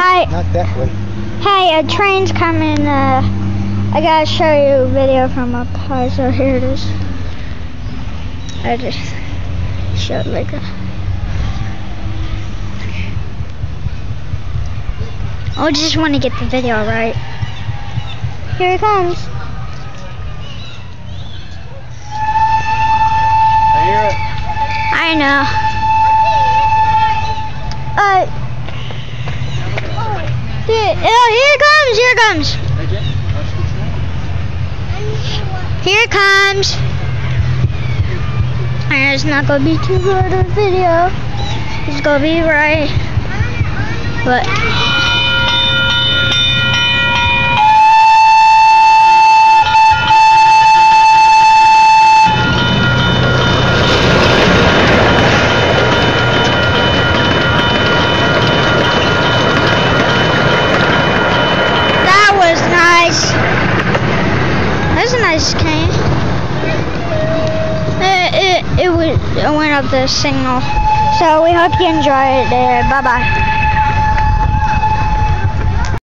Hi. Not that way. Hey, a train's coming. Uh, I gotta show you a video from up high, so here it is. I just showed like a. I just want to get the video right. Here it comes. I hear it. I know. Here, oh, here it comes. Here it comes. Here it comes. And it's not gonna be too hard of a video. It's gonna be right. But Nice cane. It, it, it, it went up the signal. So we hope you enjoy it. Bye bye.